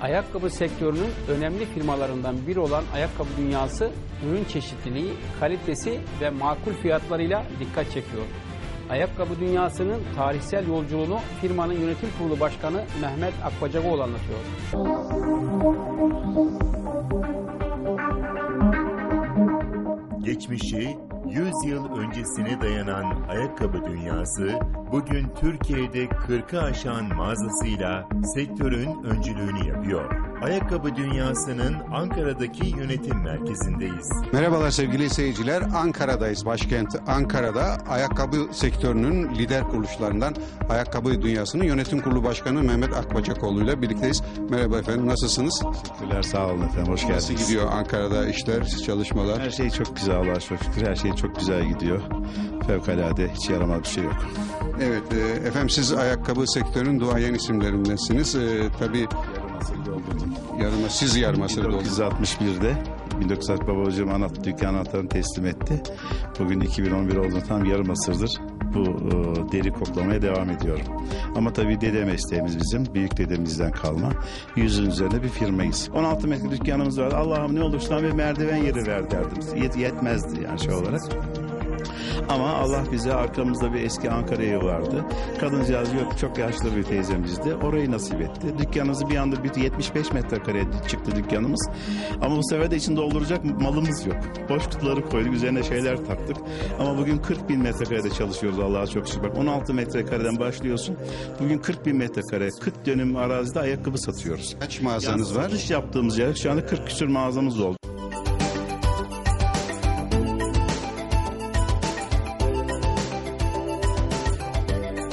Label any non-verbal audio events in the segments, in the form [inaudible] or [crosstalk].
Ayakkabı sektörünün önemli firmalarından biri olan Ayakkabı Dünyası, ürün çeşitliliği, kalitesi ve makul fiyatlarıyla dikkat çekiyor. Ayakkabı Dünyası'nın tarihsel yolculuğunu firmanın yönetim kurulu başkanı Mehmet Akbacakoğlu anlatıyor. Geçmişi 100 yıl öncesine dayanan ayakkabı dünyası bugün Türkiye'de 40'ı aşan mağazasıyla sektörün öncülüğünü yapıyor. Ayakkabı dünyasının Ankara'daki yönetim merkezindeyiz. Merhabalar sevgili seyirciler. Ankara'dayız. Başkent Ankara'da ayakkabı sektörünün lider kuruluşlarından Ayakkabı Dünyası'nın yönetim kurulu başkanı Mehmet Akbacakoğlu ile birlikteyiz. Merhaba efendim nasılsınız? Teşekkürler sağ olun efendim hoş geldiniz. Nasıl gidiyor Ankara'da işler, çalışmalar? Her şey çok güzel Allah'a şükür her şey çok güzel gidiyor. Fevkalade hiç yaramaz bir şey yok. Evet e, efendim siz ayakkabı sektörünün duayen isimlerindensiniz. E, tabii yarıma siz yarıması oldu. 1961'de 1960 baba hocam anlat dükkan anahtarını teslim etti. Bugün 2011 oldu tam yarım asırdır bu e, deri koklamaya devam ediyorum. Ama tabii dede mesleğimiz bizim. Büyük dedemizden kalma. Yüzün üzerinde bir firmayız. 16 metre dükkanımız var. Allah'ım ne olursa bir merdiven yeri ver derdim. Yet, yetmezdi yani şey olarak. Ama Allah bize arkamızda bir eski Ankara evi vardı. Kadıncağız yok çok yaşlı bir teyzemizdi. Orayı nasip etti. Dükkanımızı bir anda bir 75 metrekareye çıktı dükkanımız. Ama bu sefer de içinde dolduracak malımız yok. Boş kutuları koyduk üzerine şeyler taktık. Ama bugün 40 bin metrekarede çalışıyoruz Allah'a çok şükür. Bak 16 metrekareden başlıyorsun. Bugün 40 bin metrekare 40 dönüm arazide ayakkabı satıyoruz. Kaç mağazanız var? Satış yaptığımız yer şu anda 40 küsür mağazamız oldu.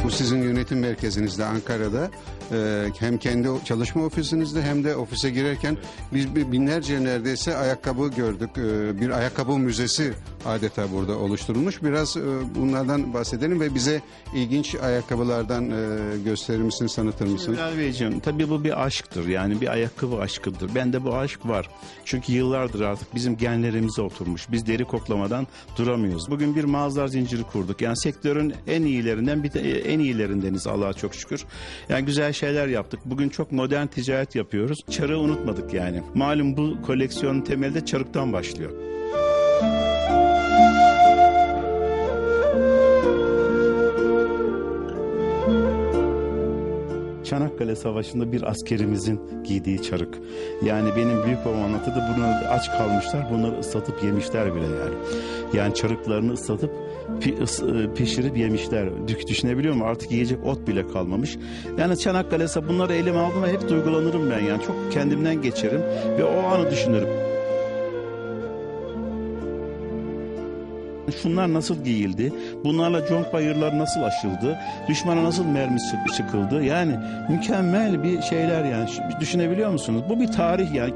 Bu sizin yönetim merkezinizde Ankara'da e, hem kendi çalışma ofisinizde hem de ofise girerken biz binlerce neredeyse ayakkabı gördük. E, bir ayakkabı müzesi adeta burada oluşturulmuş. Biraz e, bunlardan bahsedelim ve bize ilginç ayakkabılardan e, gösterir misiniz, tanıtır mısınız? Bilal Beyciğim tabii bu bir aşktır yani bir ayakkabı aşkıdır. Bende bu aşk var. Çünkü yıllardır artık bizim genlerimize oturmuş. Biz deri koklamadan duramıyoruz. Bugün bir mağazalar zinciri kurduk. Yani sektörün en iyilerinden bir en iyilerindeniz Allah'a çok şükür. Yani güzel şeyler yaptık. Bugün çok modern ticaret yapıyoruz. Çarığı unutmadık yani. Malum bu koleksiyonun temeli de çarıktan başlıyor. Çanakkale Savaşı'nda bir askerimizin giydiği çarık. Yani benim büyük babam anlatırdı bunları aç kalmışlar bunları ıslatıp yemişler bile yani. Yani çarıklarını ıslatıp pişirip yemişler. Düşünebiliyor musun? Artık yiyecek ot bile kalmamış. Yani Çanakkale Savaşı bunları elime aldım ve hep duygulanırım ben yani. Çok kendimden geçerim ve o anı düşünürüm. Şunlar nasıl giyildi? Bunlarla conk bayırlar nasıl aşıldı? Düşmana nasıl mermi sık- sıkıldı? Yani mükemmel bir şeyler yani. Düşünebiliyor musunuz? Bu bir tarih yani.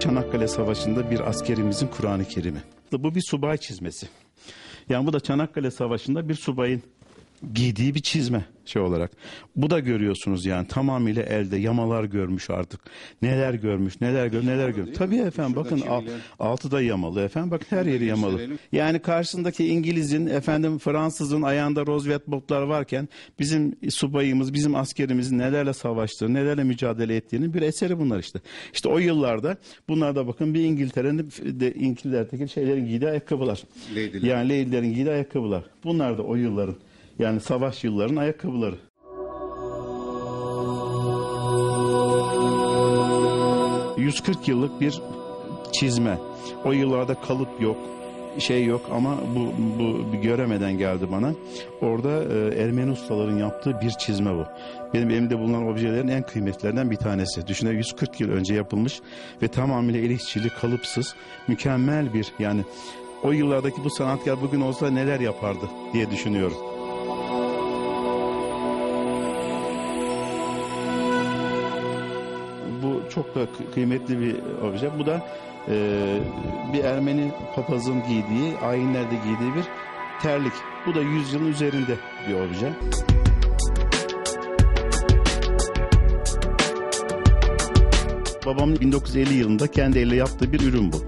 Çanakkale Savaşı'nda bir askerimizin Kur'an-ı Kerim'i. Bu bir subay çizmesi. Yani bu da Çanakkale Savaşı'nda bir subayın giydiği bir çizme şey olarak. Bu da görüyorsunuz yani tamamıyla elde yamalar görmüş artık. Neler görmüş, neler gör, neler görmüş. Tabii efendim bakın al, altı da yamalı efendim bakın her yeri yamalı. Yani karşısındaki İngiliz'in efendim Fransız'ın ayağında rozvet botlar varken bizim subayımız, bizim askerimizin nelerle savaştığı, nelerle mücadele ettiğinin bir eseri bunlar işte. İşte o yıllarda bunlar da bakın bir İngiltere'nin de İngiltere'deki şeylerin giydiği ayakkabılar. Lady'ler. Yani lady'lerin giydiği ayakkabılar. Bunlar da o yılların yani savaş yılların ayakkabıları. ...140 yıllık bir çizme. O yıllarda kalıp yok, şey yok ama bu, bu göremeden geldi bana. Orada e, Ermeni ustaların yaptığı bir çizme bu. Benim elimde bulunan objelerin en kıymetlerinden bir tanesi. Düşünün 140 yıl önce yapılmış ve tamamıyla el işçiliği kalıpsız, mükemmel bir yani o yıllardaki bu sanatkar bugün olsa neler yapardı diye düşünüyorum. Çok da kı- kıymetli bir obje. Bu da e, bir Ermeni papazın giydiği, ayinlerde giydiği bir terlik. Bu da 100 yılın üzerinde bir obje. Babamın 1950 yılında kendi eliyle yaptığı bir ürün bu.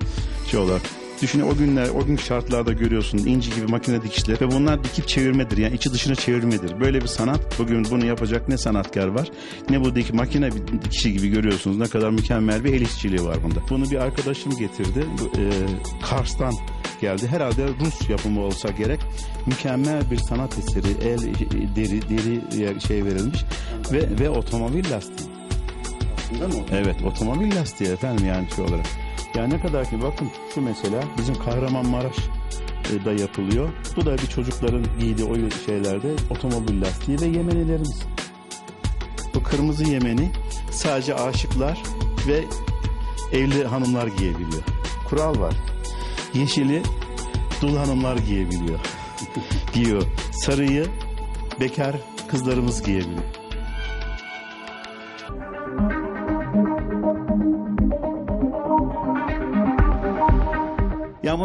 Şey olarak Düşün o günler, o gün şartlarda görüyorsun inci gibi makine dikişler ve bunlar dikip çevirmedir. Yani içi dışına çevirmedir. Böyle bir sanat. Bugün bunu yapacak ne sanatkar var ne bu dik makine dikişi gibi görüyorsunuz. Ne kadar mükemmel bir el işçiliği var bunda. Bunu bir arkadaşım getirdi. Bu, e, Kars'tan geldi. Herhalde Rus yapımı olsa gerek. Mükemmel bir sanat eseri. El deri deri şey verilmiş ve ve otomobil lastiği. Evet otomobil lastiği efendim yani şey olarak. Yani ne kadar ki bakın şu mesela bizim Kahramanmaraş e, da yapılıyor. Bu da bir çocukların giydiği o şeylerde otomobil lastiği ve yemenelerimiz. Bu kırmızı yemeni sadece aşıklar ve evli hanımlar giyebiliyor. Kural var. Yeşili dul hanımlar giyebiliyor. [laughs] Giyiyor. Sarıyı bekar kızlarımız giyebiliyor.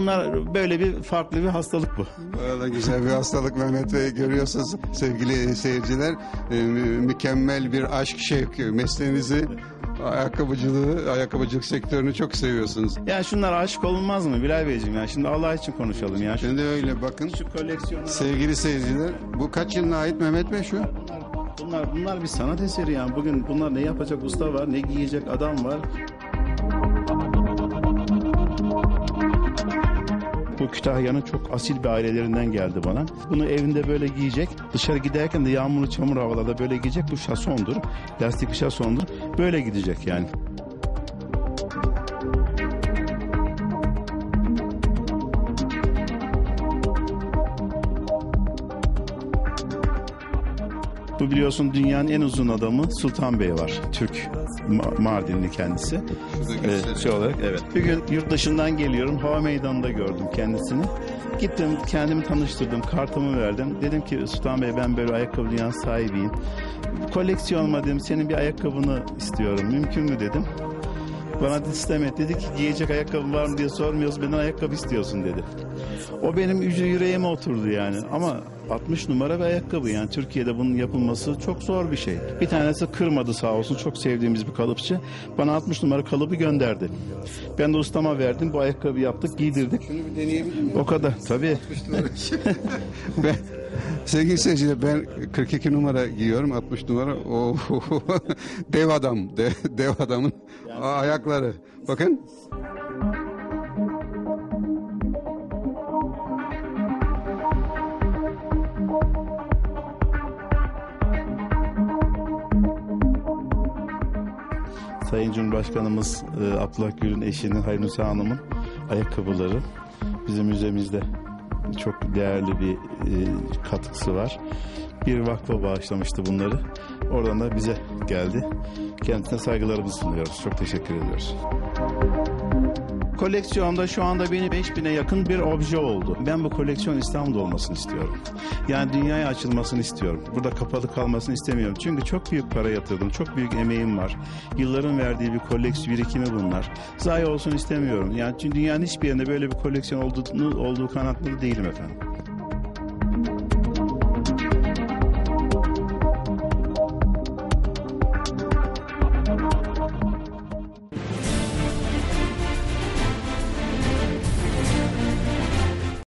Bunlar böyle bir farklı bir hastalık bu. Valla güzel bir hastalık Mehmet Bey görüyorsunuz sevgili seyirciler. Ee, mü- mükemmel bir aşk şevki mesleğinizi ayakkabıcılığı, ayakkabıcılık sektörünü çok seviyorsunuz. Ya şunlar aşık olunmaz mı Bilal Beyciğim ya? Şimdi Allah için konuşalım ya. Şimdi öyle bakın. şu koleksiyonlara Sevgili seyirciler bu kaç yılına ait Mehmet Bey şu? bunlar bunlar bir sanat eseri yani. Bugün bunlar ne yapacak usta var, ne giyecek adam var. Bu Kütahya'nın çok asil bir ailelerinden geldi bana. Bunu evinde böyle giyecek. Dışarı giderken de yağmurlu çamur havalarda böyle giyecek. Bu şasondur. Lastik bir şasondur. Böyle gidecek yani. Bu biliyorsun dünyanın en uzun adamı Sultan Bey var. Türk Ma- Mardinli kendisi. Ee, şey olarak evet. Bir gün yurt dışından geliyorum. Hava meydanında gördüm kendisini. Gittim kendimi tanıştırdım. Kartımı verdim. Dedim ki Sultan Bey ben böyle ayakkabı dünyası sahibiyim. Koleksiyonuma dedim senin bir ayakkabını istiyorum. Mümkün mü dedim. Bana sistem et. Dedi ki giyecek ayakkabı var mı diye sormuyoruz. Benden ayakkabı istiyorsun dedi. O benim yüreğime oturdu yani. Ama 60 numara bir ayakkabı yani Türkiye'de bunun yapılması çok zor bir şey. Bir tanesi kırmadı sağ olsun çok sevdiğimiz bir kalıpçı. Bana 60 numara kalıbı gönderdi. Ben de ustama verdim bu ayakkabı yaptık giydirdik. Şunu bir deneyebilir miyim? O kadar tabii. [laughs] ben, sevgili seyirciler ben 42 numara giyiyorum 60 numara. O [laughs] dev adam. De, dev adamın ayakları. Bakın. Sayın Cumhurbaşkanımız e, Abdullah Gül'ün eşinin Hayrunisa Hanım'ın ayakkabıları bizim müzemizde çok değerli bir e, katkısı var. Bir vakfa bağışlamıştı bunları. Oradan da bize geldi. Kendisine saygılarımızı sunuyoruz. Çok teşekkür ediyoruz. Koleksiyonda şu anda benim 5000'e yakın bir obje oldu. Ben bu koleksiyon İstanbul'da olmasını istiyorum. Yani dünyaya açılmasını istiyorum. Burada kapalı kalmasını istemiyorum. Çünkü çok büyük para yatırdım. Çok büyük emeğim var. Yılların verdiği bir koleksiyon birikimi bunlar. Zayi olsun istemiyorum. Yani çünkü dünyanın hiçbir yerinde böyle bir koleksiyon olduğunu, olduğu kanatlı değilim efendim.